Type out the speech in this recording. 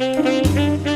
Música